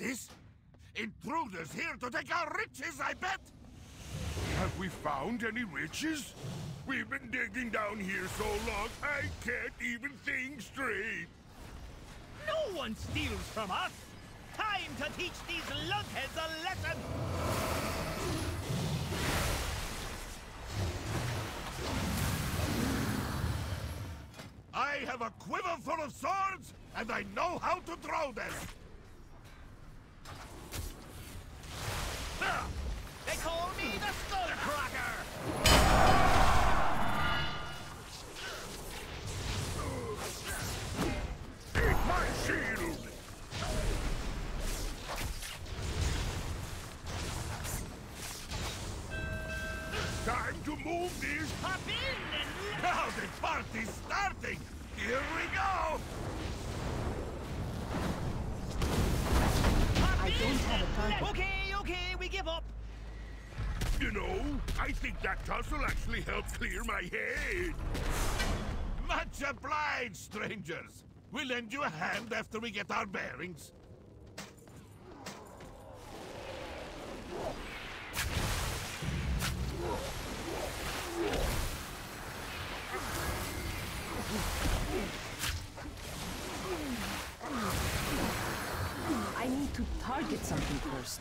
this? Intruders here to take our riches, I bet! Have we found any riches? We've been digging down here so long, I can't even think straight. No one steals from us! Time to teach these lunkheads a lesson! I have a quiver full of swords, and I know how to throw them! They call me the Skullcracker! Eat my shield! Time to move this! Hop in and... Now the party's starting! Here we go! Hop I don't have a target. Okay, okay, we give up. You know, I think that tussle actually helped clear my head. Much obliged, strangers! We'll lend you a hand after we get our bearings. To target something first.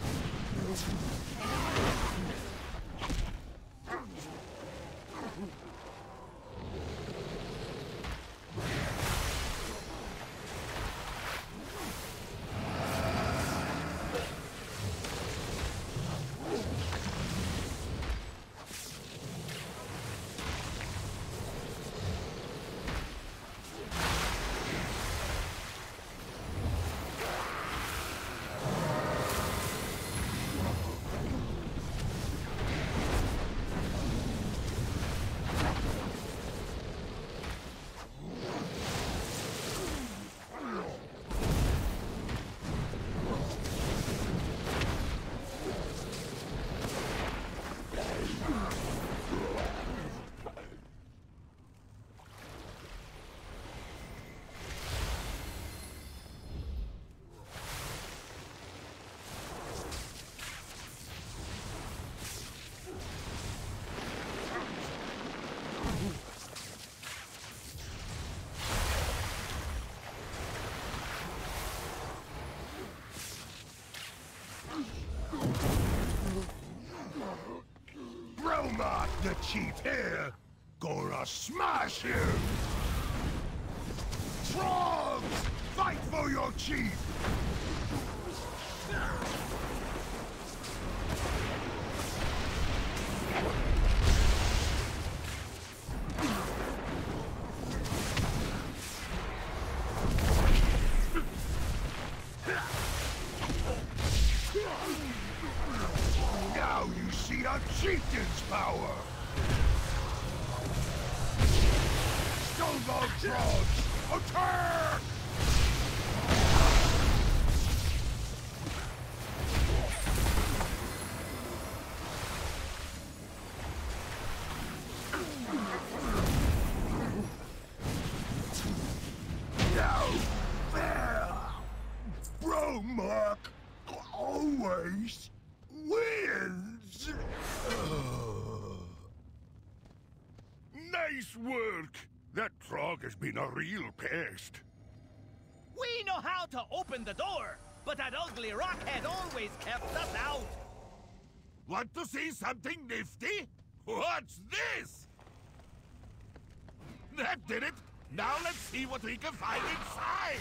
Chief here! Gonna smash him! Frogs! Fight for your chief! Nice work! That frog has been a real pest. We know how to open the door, but that ugly rockhead always kept us out. Want to see something nifty? What's this? That did it! Now let's see what we can find inside!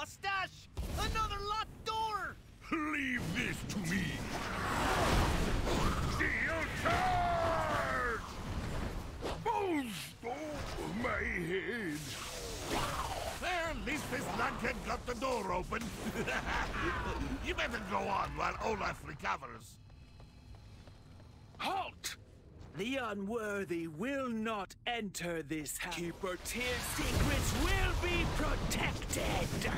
Mustache! Another locked door! Leave this to me! Steel charge! Bullstorm! my head. Well, at least this lunkhead got the door open. you better go on while Olaf recovers. The unworthy will not enter this house. Keeper Tyr's secrets will be protected!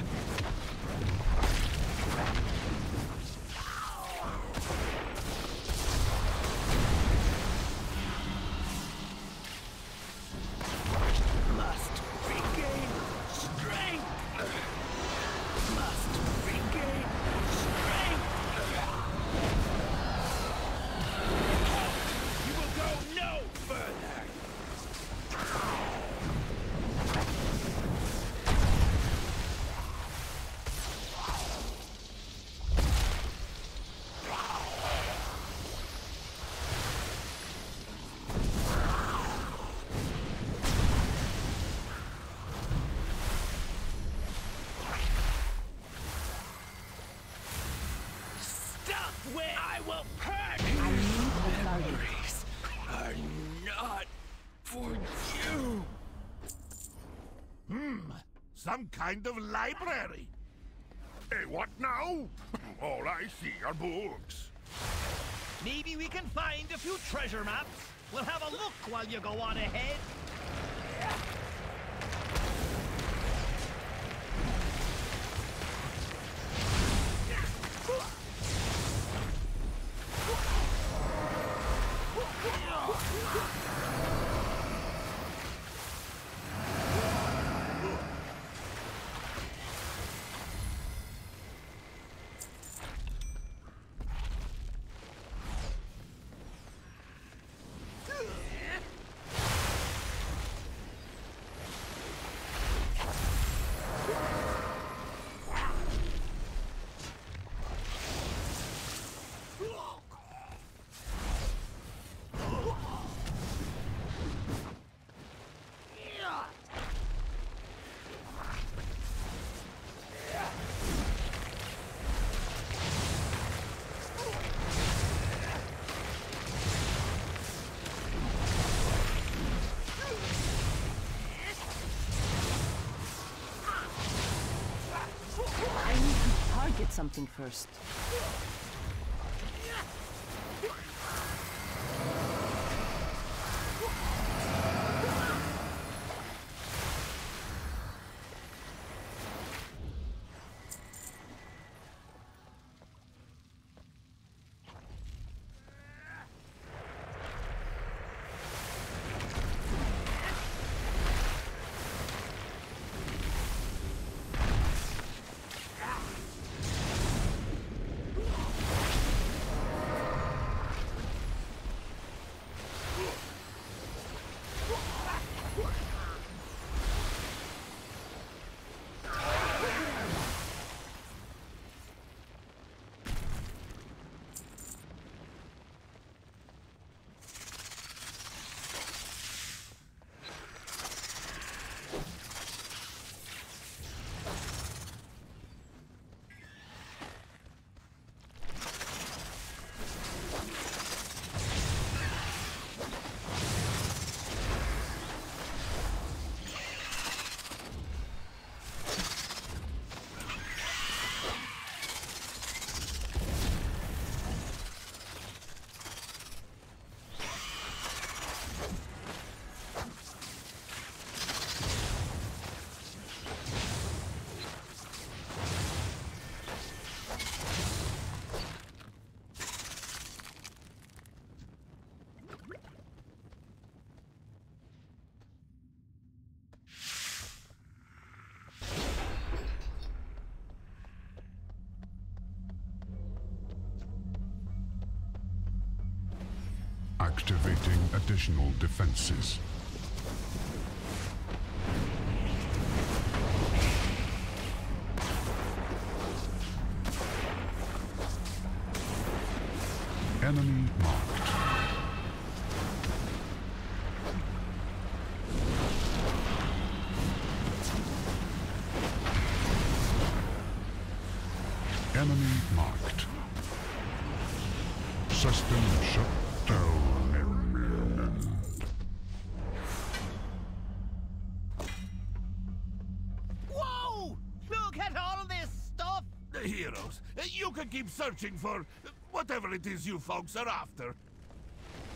Some kind of library. Hey, what now? All I see are books. Maybe we can find a few treasure maps. We'll have a look while you go on ahead. Something first. Activating additional defenses. Enemy marked. Enemy marked. System shut searching for whatever it is you folks are after.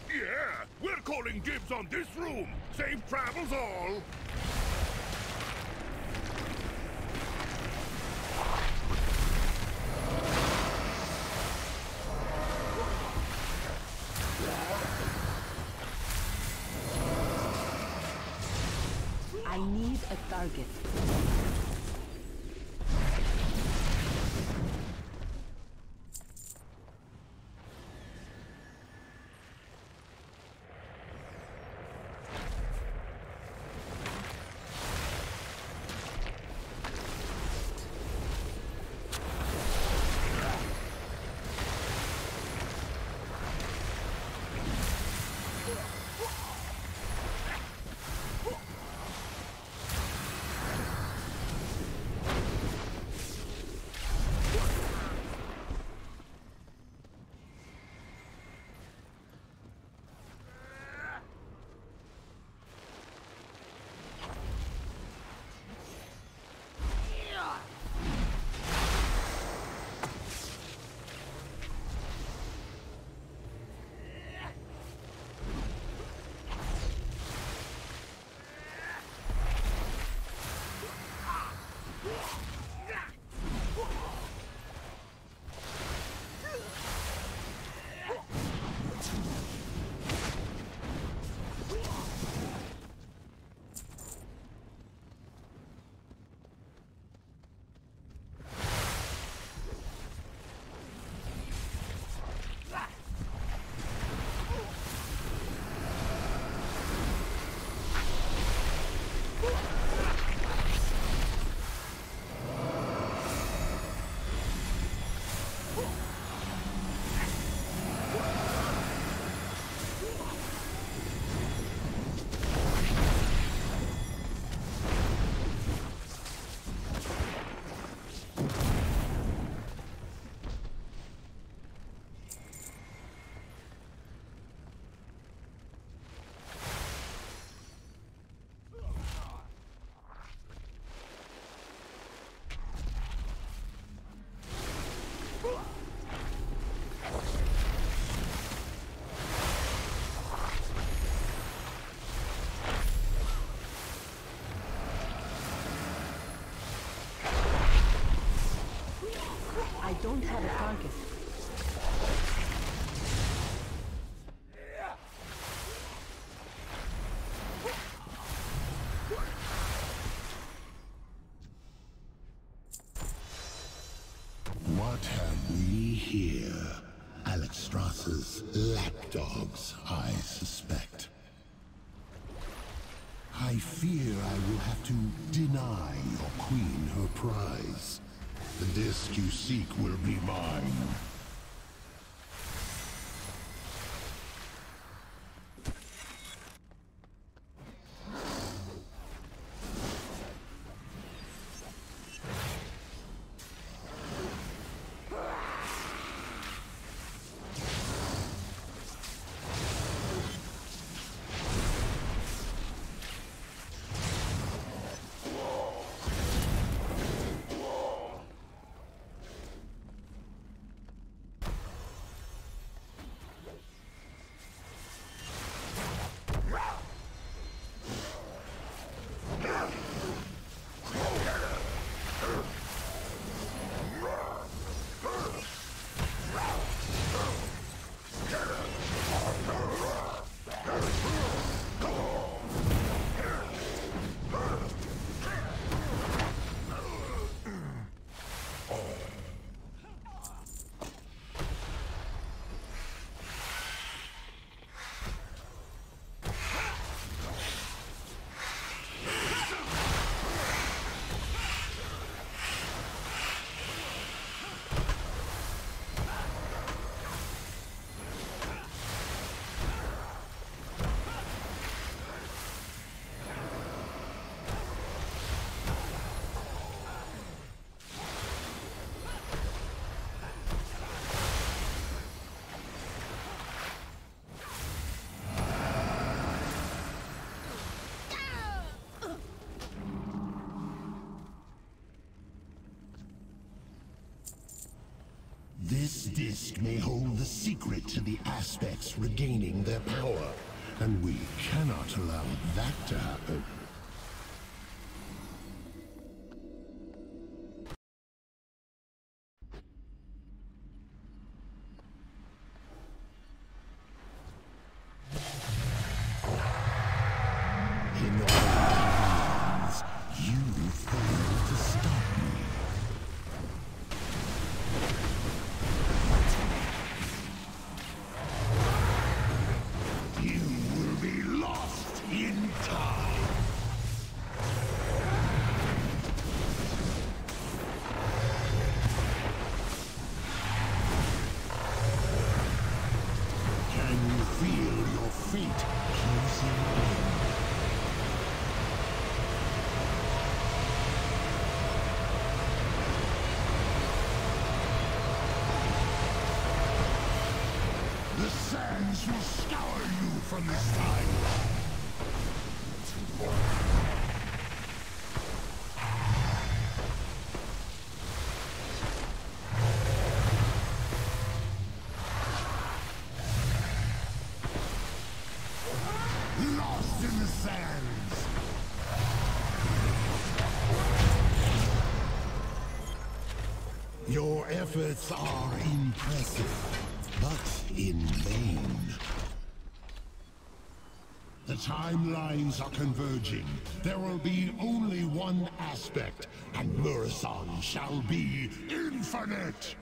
Yeah, we're calling dibs on this room. Safe travels all. Here? Alexstrasza's lapdogs, I suspect. I fear I will have to deny your queen her prize. The disc you seek will be mine. May hold the secret to the aspects regaining their power, and we cannot allow that to happen. Efforts are impressive, but in vain. The timelines are converging. There will be only one aspect, and Murozond shall be infinite!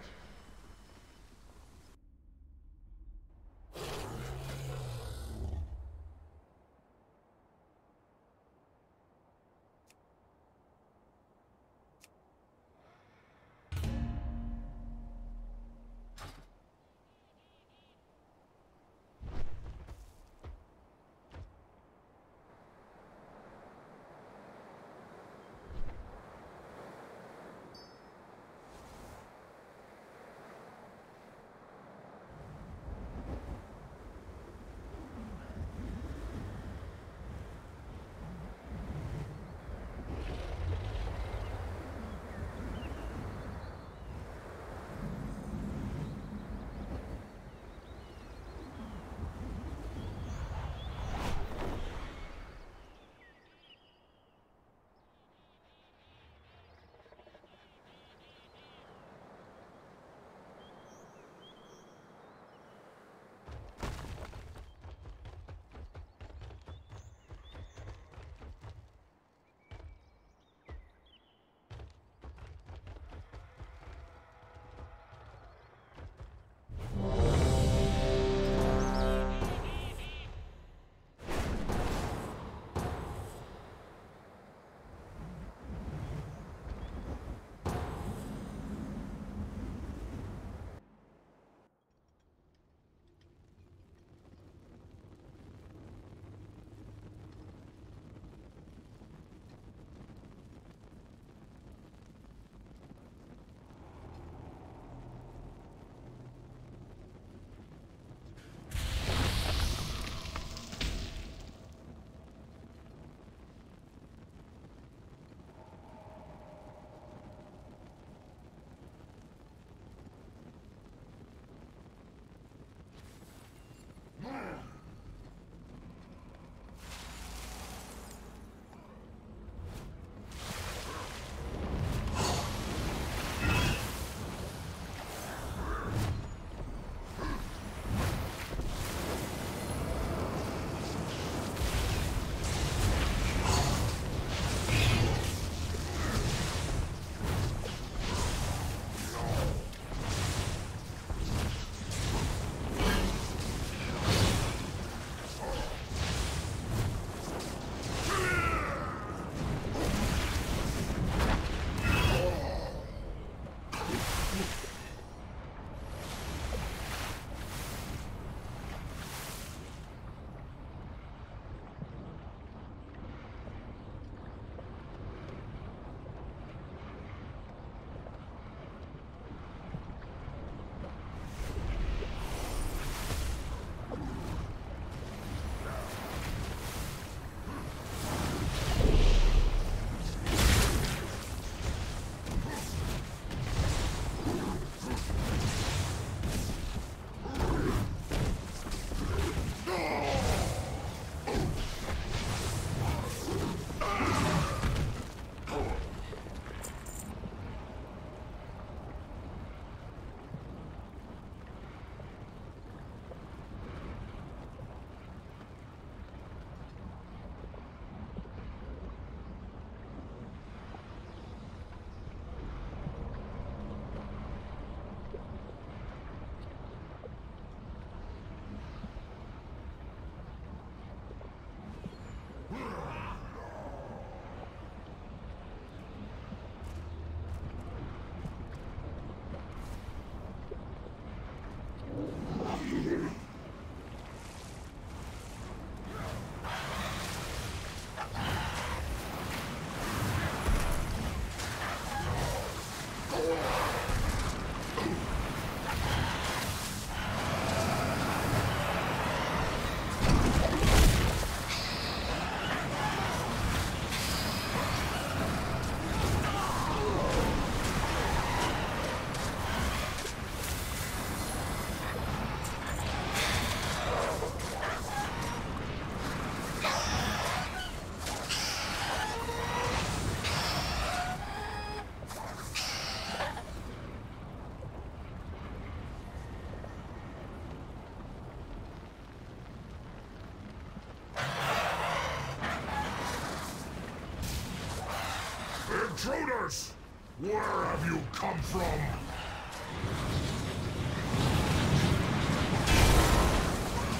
Where have you come from?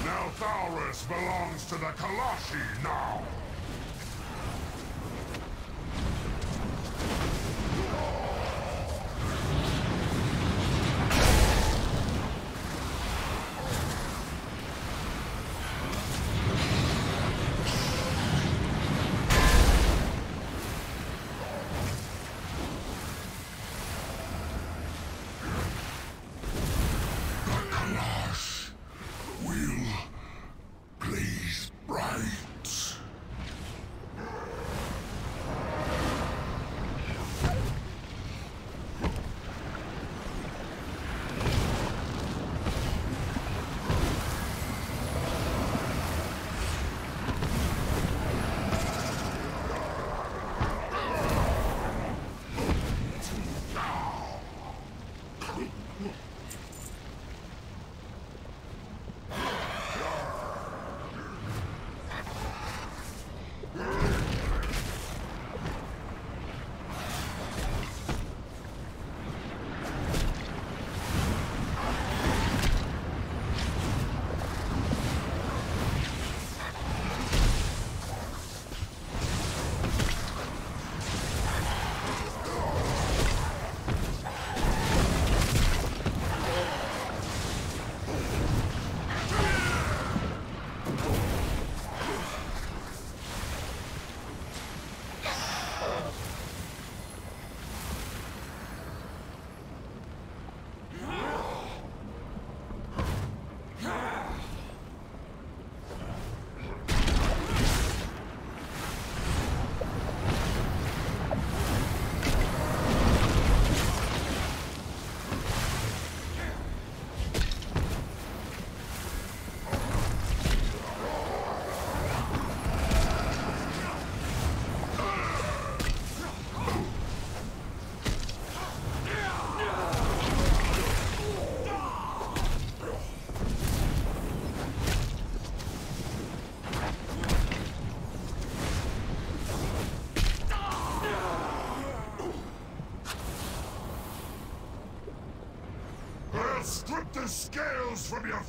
Neltharus belongs to the Qalashi scales from your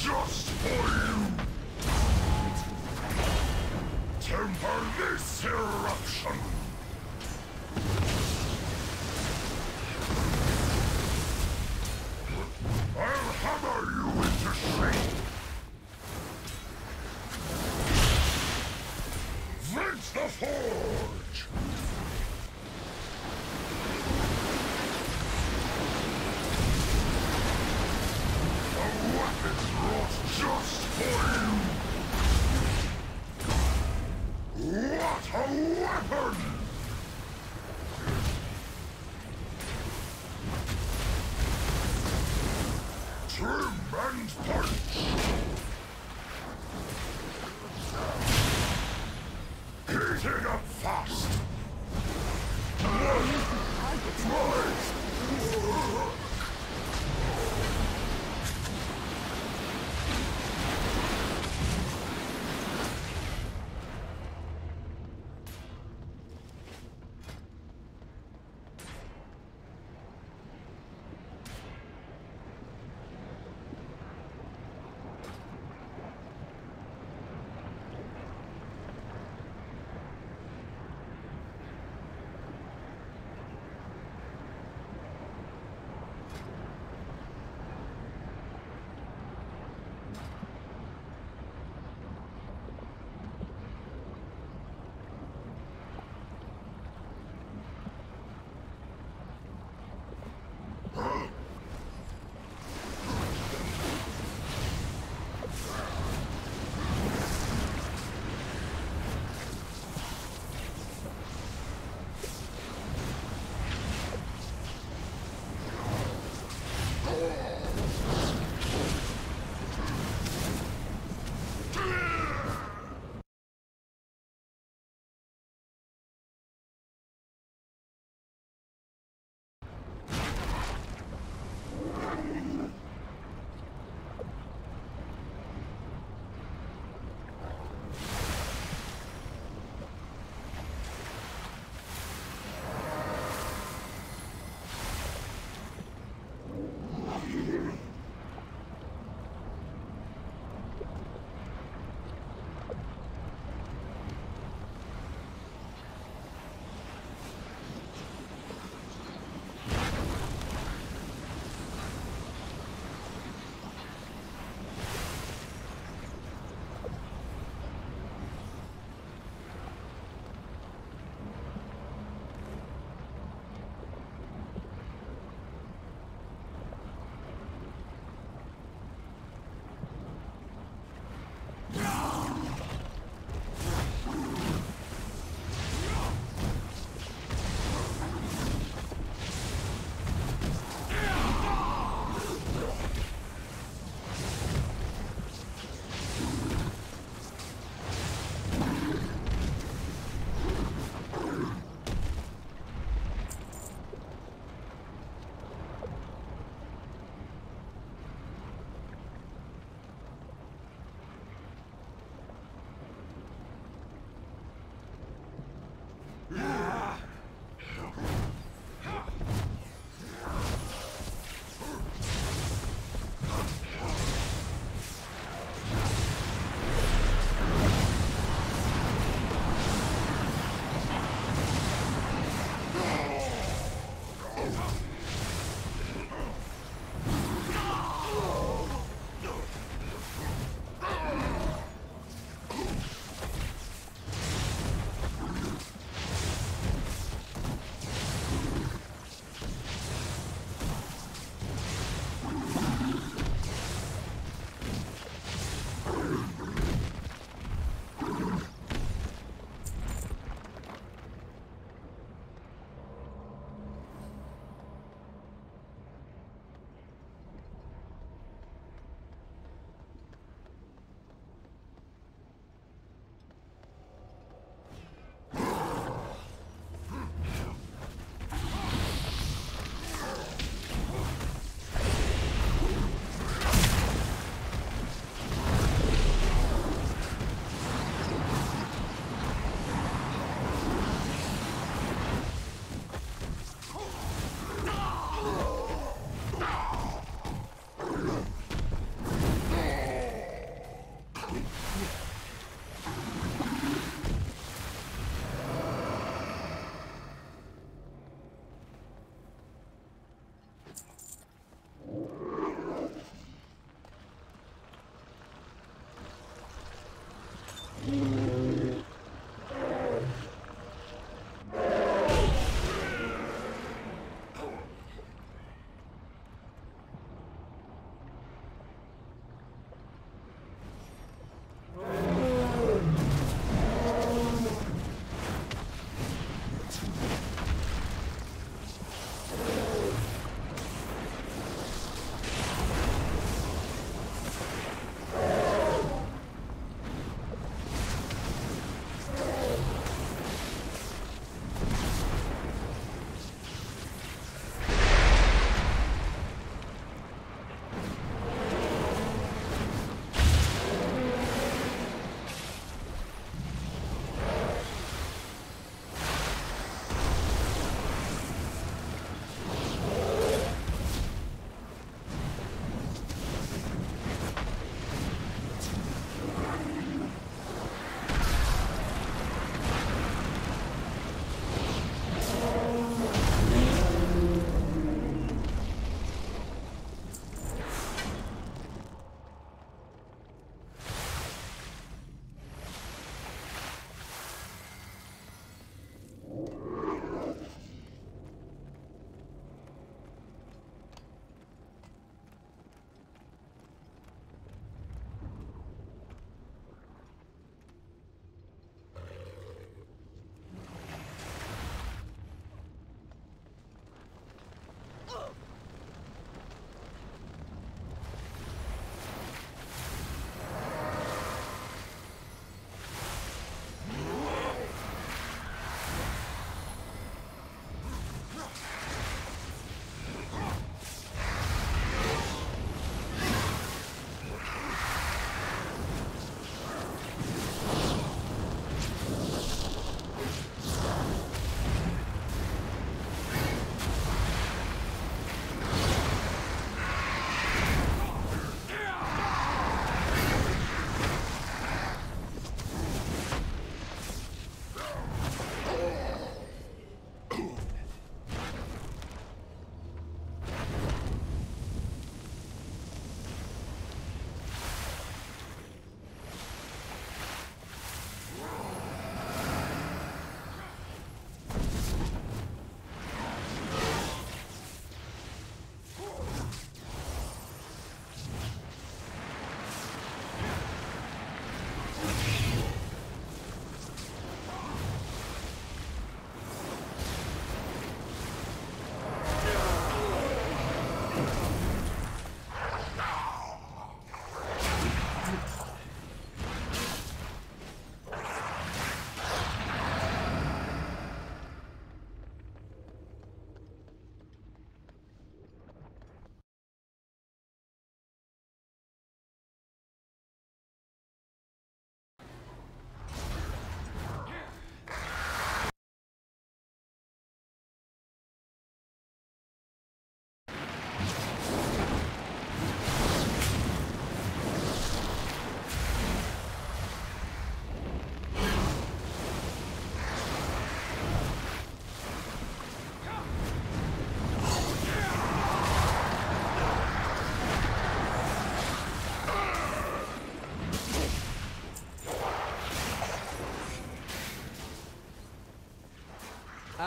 Just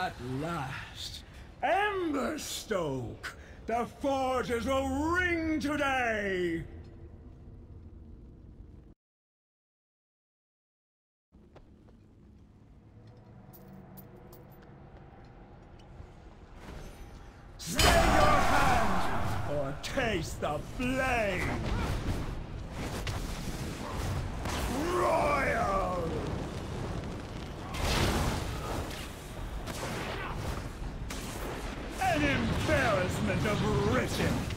At last, Emberstoke! The forges will ring today! Stay your hand, or taste the flame! Royal! Embarrassment